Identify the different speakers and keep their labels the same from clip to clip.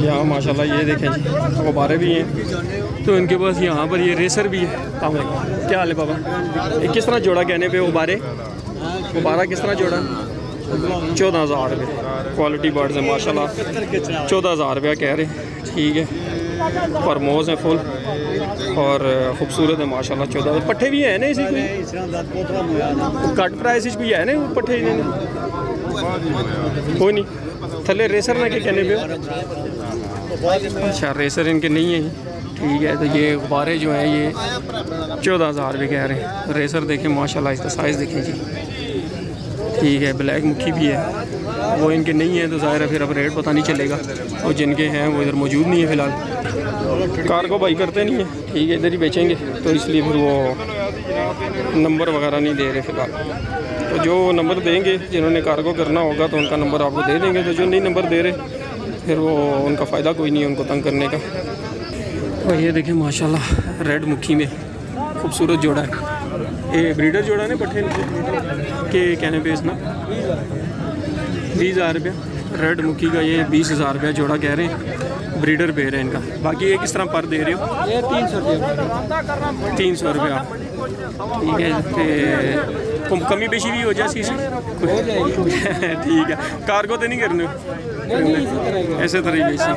Speaker 1: यहाँ, माशाल्लाह, ये देखें जी, गुब्बारे भी हैं। तो इनके पास यहाँ पर ये रेसर भी है। क्या हाल है बाबा? किस तरह जोड़ा कहने पे गुब्बारे? गुब्बारा किस तरह जोड़ा? चौदह हज़ार रुपये क्वालिटी बर्ड्स हैं, माशाल्लाह। चौदह हज़ार रुपया कह रहे ठीक है। परमोज हैं फुल। और खूबसूरत है, माशाल्लाह, चौदह पट्ठे भी हैं ना इसी कोई? घट प्राइस इस कोई है ना, पट्ठे कोई नहीं। थले रेसर ना के कहने पे अच्छा रेसर इनके नहीं है ठीक है तो ये गुब्बारे जो हैं, ये चौदह हज़ार रुपये कह रहे हैं। रेसर देखें, माशाल्लाह, इसका साइज़ देखें जी। ठीक है ब्लैक मुखी भी है। वो इनके नहीं है तो ज़ाहिर है फिर अब रेट पता नहीं चलेगा। और जिनके हैं, वो इधर मौजूद नहीं है फ़िलहाल। कार को भाई करते नहीं है। ठीक है, इधर ही बेचेंगे। तो इसलिए फिर वो नंबर वगैरह नहीं दे रहे फ़िलहाल। तो जो नंबर देंगे, जिन्होंने कार्गो करना होगा तो उनका नंबर आपको दे देंगे। तो जो नहीं नंबर दे रहे फिर वो उनका फ़ायदा कोई नहीं है उनको तंग करने का। और ये देखें, माशाल्लाह, रेड मुखी में खूबसूरत जोड़ा है। ये ब्रीडर जोड़ा ने पट्टे के कहने पे इसमें? बीस हज़ार रुपया। रेड मुखी का ये बीस हज़ार रुपया जोड़ा कह रहे हैं। ब्रीडर पे है इनका। बाकी ये किस तरह पर दे रहे हो?
Speaker 2: ये तीन सौ रुपये।
Speaker 1: तीन सौ रुपया ठीक है ते कम- बेशी भी हो जाए ठीक है। कार्गो तो नहीं करने? ऐसे तरह ही बेचते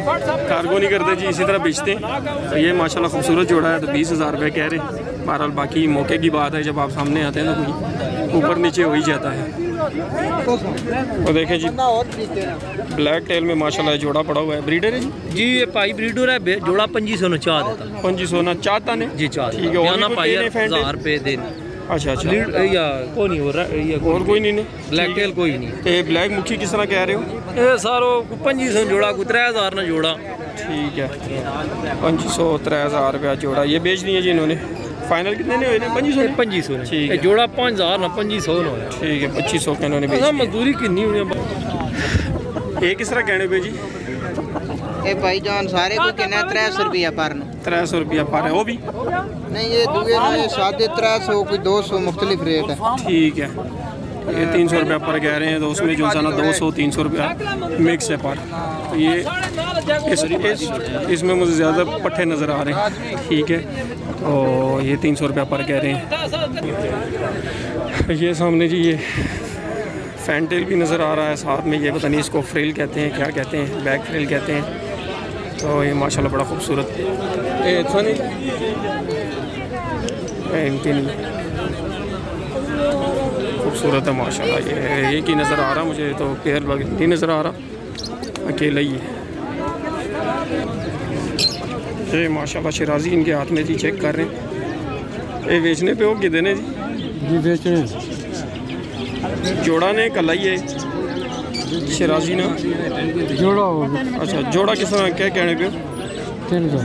Speaker 1: कार्गो नहीं करते जी इसी तरह बेचते हैं। तो ये माशाल्लाह खूबसूरत जोड़ा है तो बीस हज़ार रुपये कह रहे हैं। बहरहाल बाकी मौके की बात है जब आप सामने आते हैं तो कोई ऊपर नीचे हो ही जाता है। और देखें जी ब्लैक टेल में माशाल्लाह जोड़ा पड़ा हुआ है। ब्रीडर है जी?
Speaker 2: जी ये पाई ब्रीडर है जोड़ा पंजी सौ चाह देता
Speaker 1: पंजी सोना चाहता ने?
Speaker 2: जी चाह
Speaker 1: ठीक है और
Speaker 2: पाई हज़ार रुपये दिन।
Speaker 1: अच्छा अच्छा।
Speaker 2: या कोई नहीं हो रहा या
Speaker 1: और कोई नहीं
Speaker 2: ब्लैक टेल कोई नहीं।
Speaker 1: ते ब्लैक मुखी किस तरह कह रहे हो?
Speaker 2: ये सारो पंजी सौ जोड़ा को त्रै हज़ार ना जोड़ा।
Speaker 1: ठीक है। पंजी सौ त्रै हज़ार रुपया जोड़ा। ये बेच दिए जी इन्होंने। फाइनल कितने ने हुए ने पंजी सौ
Speaker 2: पंजी सौ ने
Speaker 1: ठीक
Speaker 2: ये
Speaker 1: है।
Speaker 2: जोड़ा पाँच हजार ना पंजी सौ ना होया
Speaker 1: ठीक है पच्चीस सौ के इन्होंने बेच
Speaker 2: असां
Speaker 1: दिए
Speaker 2: मजदूरी किन्नी होनी
Speaker 1: ये किस तरह कहने पे जी
Speaker 3: ਇਹ ਭਾਈ ਜਾਨ ਸਾਰੇ ਕੋ ਕਿੰਨਾ 300 ਰੁਪਿਆ ਪਰ ਨੂੰ
Speaker 1: त्रै सौ रुपया पर है वो भी
Speaker 3: ਨਹੀਂ ਇਹ ਦੂਏ ਨੇ ਸਾਦੇ 300 ਕੋਈ 200 मुख्तलिफ रेट है
Speaker 1: ठीक है ये तीन सौ रुपया पर कह रहे हैं तो उसमें जो है ना दो सौ तीन सौ रुपया मिक्स है पर तो ये इस, इस इसमें मुझे ज़्यादा पट्टे नज़र आ रहे हैं ठीक है तो ये तीन सौ रुपया पर कह रहे हैं ये सामने जी ये फैंटेल भी नज़र आ रहा है साथ में ये पता नहीं इसको फ्रिल कहते हैं क्या कहते हैं बैक फ्रिल कहते हैं। तो ये माशाल्लाह बड़ा खूबसूरत। अच्छा खूबसूरत है माशाल्लाह ये एक ही नज़र आ रहा मुझे तो पेयर नहीं नज़र आ रहा। अकेला ही है। ये माशाल्लाह शराजी इनके हाथ में जी चेक कर रहे हैं। ये बेचने पे हो कि देने जी।
Speaker 2: जी बेचने
Speaker 1: जोड़ा ने कल ही। है शराजी ना?
Speaker 2: जोड़ा
Speaker 1: अच्छा जोड़ा किस तरह क्या कहने पे
Speaker 2: तीन सौ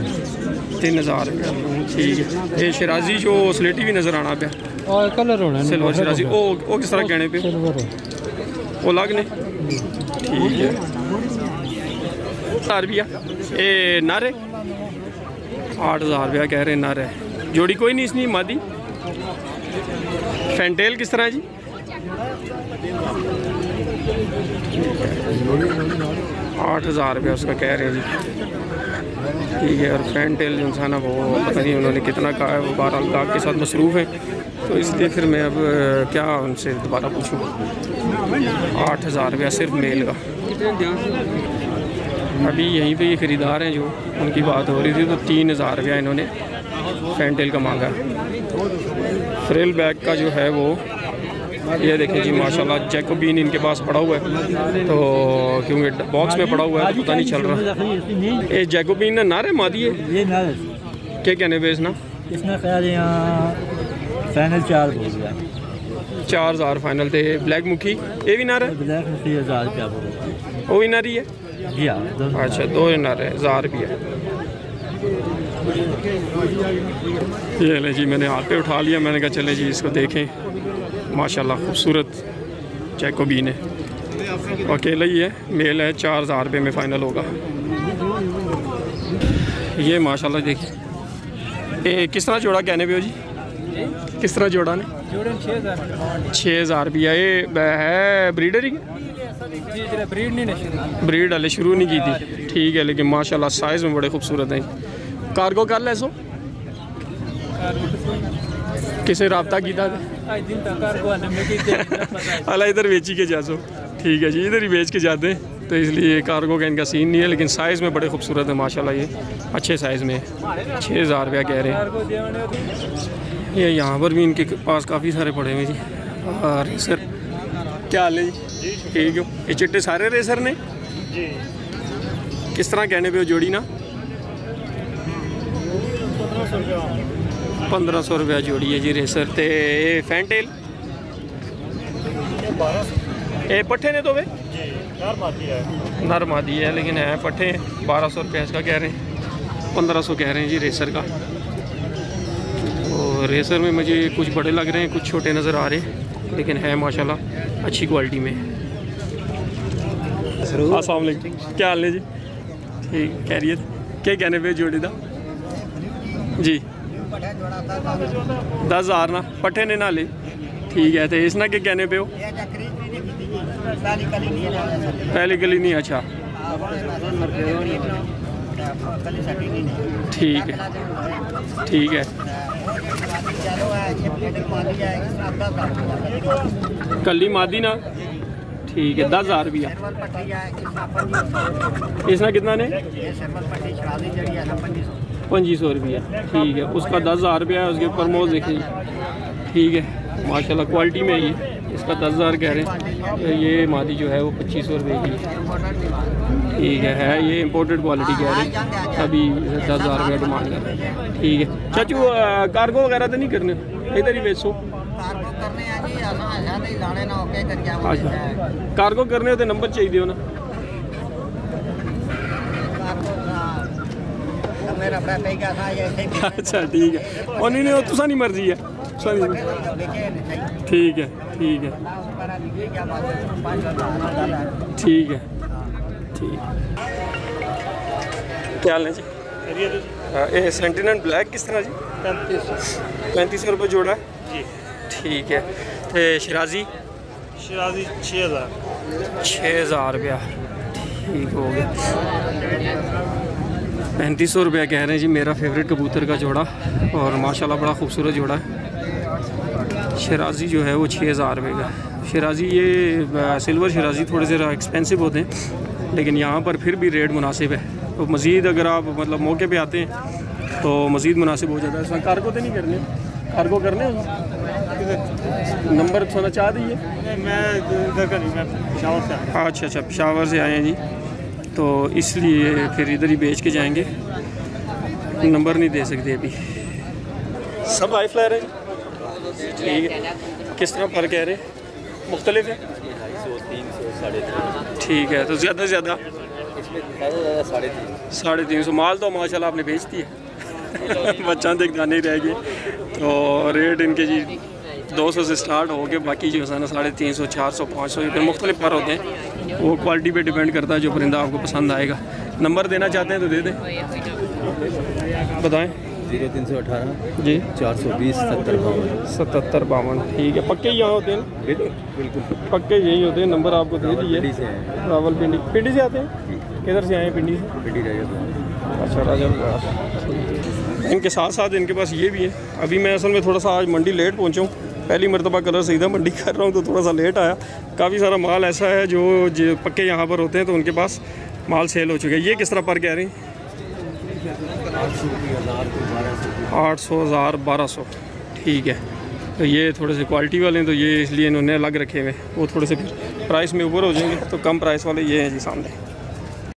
Speaker 1: तीन हज़ार रुपया ठीक है। ये शराजी जो स्लेटी भी नज़र आना पे
Speaker 2: और कलर होना
Speaker 1: सिल्वर शराजी ओ ओ किस तरह कहने पे? वो अलग ने? ठीक है। हज़ार रुपया ये नारे? आठ हज़ार रुपया कह रहे हैं नारे जोड़ी कोई नहीं इसनी, मादी। फैंटेल किस तरह है जी? आठ हज़ार रुपया उसका कह रहे हैं जी। ठीक है, और फैंटेल जो इंसान है वो, पता नहीं उन्होंने कितना कहा है, वो बारह गाहक के साथ मसरूफ़ है। तो इसलिए फिर मैं अब क्या उनसे दोबारा पूछूँ? आठ हज़ार रुपया सिर्फ़ मेल का। अभी यहीं पे ये ख़रीदार हैं जो उनकी बात हो रही थी तो तीन हज़ार रुपया इन्होंने फैंटेल का मांगा। फ्रिल बैग का जो है वो ये देखें जी माशाल्लाह जैकोबीन इनके पास पड़ा हुआ है। तो क्योंकि बॉक्स में पड़ा हुआ है तो पता नहीं चल रहा। ये जैकोबीन ने नारे मादी है?
Speaker 2: ये ना
Speaker 1: क्या कहने पे इसना?
Speaker 2: इसमें ख्याल यहाँ फाइनल चार बोल गया
Speaker 1: चार हज़ार फाइनल थे ब्लैक मुखी ये भी नारा? है
Speaker 2: ब्लैक में छः हज़ार बोल
Speaker 1: वो भी नारी है?
Speaker 2: हाँ
Speaker 1: अच्छा दो नारे हज़ार रुपया ये ले जी, मैंने हाथ पे उठा लिया, मैंने कहा चले जी, इसको देखें। माशाल्लाह, खूबसूरत जैकोबीन है। अकेला ही है, मेल है, चार हज़ार रुपये में फ़ाइनल होगा। ये माशाल्लाह, देखिए। किस तरह जोड़ा, कहने पे हो जी? किस तरह जोड़ा ने छः हज़ार रुपया। ये है ब्रीडर ही?
Speaker 2: ब्रीड नहीं
Speaker 1: ब्रीड हले शुरू नहीं की थी। ठीक है लेकिन माशाल्लाह साइज़ में बड़े खूबसूरत हैं। कार्गो कर ले सो किसे रबता किया अला इधर बेची के जा सो। ठीक है जी इधर ही बेच के जाते हैं। तो इसलिए कार्गो का इनका सीन नहीं है, लेकिन साइज़ में बड़े खूबसूरत है, माशाल्लाह ये। अच्छे साइज़ में। छः हज़ार रुपया कह रहे हैं। ये यहाँ पर भी इनके पास काफ़ी सारे पड़े हुए जी। रेसर क्या हाल है जी? ठीक हो। ये चिट्टे सारे रेसर ने? किस तरह कहने पे जोड़ी ना?
Speaker 4: पंद्रह सौ रुपया
Speaker 1: जोड़ी है जी रेसर तो।
Speaker 4: बारह सौ
Speaker 1: ये पट्ठे ने तो वे?
Speaker 4: यार माती है
Speaker 1: है लेकिन है पट्ठे हैं बारह सौ रुपया इसका कह रहे हैं। पंद्रह सौ कह रहे हैं जी रेसर का। और रेसर में मुझे कुछ बड़े लग रहे हैं कुछ छोटे नज़र आ रहे हैं लेकिन है माशाल्लाह अच्छी क्वालिटी में। वालेकुम। क्या हाल है जी? ठीक कैरियर क्या कहने पे जोड़ी दा? जी। दस हज़ार ना पट्ठे ने नाले ठीक है तो इस ना के कहने पे हो? पहली गली नहीं अच्छा। ठीक है। ठीक है। कली मादी ना? ठीक है, दस हज़ार रुपया इसना कितना ने? पंजी सौ रुपया। ठीक है, उसका दस हज़ार रुपया है, उसके ऊपर मोज देखिए। ठीक है, माशाल्लाह क्वालिटी में ये। इसका दस हज़ार कह रहे हैं तो ये मादी जो है वो पच्चीस सौ रुपये की। ठीक है है ये इम्पोर्टेड क्वालिटी कह रहे हैं। अभी दस हज़ार रुपया डिमांड कर रहे हैं। ठीक है। चाचू कार्गो वगैरह तो नहीं करने? इधर ही बेचो। अच्छा। कार्गो करने तो नंबर चाहिए हो। ना अच्छा ठीक है। और नहीं नहीं तुसा नहीं मर्ज़ी है। तुसा ठीक है ठीक है। ठीक है। ठीक। क्या हाल है जी? हाँ, ये सेंटिनेंट ब्लैक किस तरह जी?
Speaker 4: पैंतीस
Speaker 1: पैंतीस सौ रुपये जोड़ा
Speaker 4: जी।
Speaker 1: ठीक है। तो शिराजी
Speaker 4: शराजी छः हज़ार।
Speaker 1: छः हज़ार रुपया। ठीक हो गया। पैंतीस सौ रुपया कह रहे हैं जी मेरा फेवरेट कबूतर का जोड़ा और माशाल्लाह बड़ा खूबसूरत जोड़ा है। शराजी जो है वो छः हज़ार रुपये का शराजी ये सिल्वर शराजी थोड़े से एक्सपेंसिव होते हैं लेकिन यहाँ पर फिर भी रेट मुनासिब है। तो मज़ीद अगर आप मतलब मौके पे आते हैं तो मज़ीद मुनासिब हो जाता है। इसमें कार्गो तो नहीं करने? कार्गो करने? नंबर थोड़ा चाह दीजिए।
Speaker 4: मैं इधर का नहीं मैं शावर से
Speaker 1: अच्छा अच्छा पेशावर से आए हैं जी। तो इसलिए फिर इधर ही बेच के जाएँगे। नंबर नहीं दे सकते अभी। सब हाई फ्लायर है जी? ठीक है किस तरह पर कह रहे मुख्तलिफ़ है? ठीक है तो ज़्यादा से ज़्यादा? साढ़े तीन सौ। माल तो माशाल्लाह आपने बेच दी है बच्चा देख नहीं रह गए तो रेट इनके जी दो सौ से स्टार्ट हो गए, बाकी जो है ना साढ़े तीन सौ, चार सौ, पाँच सौ फिर मुख्तलिफ़ पर होते हैं। वो क्वालिटी पे डिपेंड करता है जो परिंदा आपको पसंद आएगा। नंबर देना चाहते हैं तो दे दें। बताएँ।
Speaker 5: ज़ीरो तीन सौ अठारह
Speaker 1: जी।
Speaker 5: चार सौ बीस सत्तर बावन।
Speaker 1: सतहत्तर बावन ठीक है। पक्के यहाँ होते हैं?
Speaker 5: बिल्कुल
Speaker 1: पक्के यही होते हैं नंबर आपको दे दिए रावल पिंडी पिंडी से आते हैं? किधर से आए हैं पिंडी से?
Speaker 5: पिंडी
Speaker 1: अच्छा राजा इनके साथ साथ इनके पास ये भी है। अभी मैं असल में थोड़ा सा आज मंडी लेट पहुँचा हूँ। पहली मरतबा कलर सीधा मंडी कर रहा हूँ तो थोड़ा सा लेट आया। काफ़ी सारा माल ऐसा है जो पक्के यहाँ पर होते हैं तो उनके पास माल सेल हो चुका है। ये किस तरह पर कह रहे हैं? आठ सौ हज़ार बारह सौ। ठीक है। तो ये थोड़े से क्वालिटी वाले हैं तो ये इसलिए इन्होंने अलग रखे हुए वो थोड़े से प्राइस में ऊपर हो जाएँगे तो कम प्राइस वाले ये हैं जी सामने।